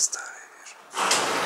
старые вижу.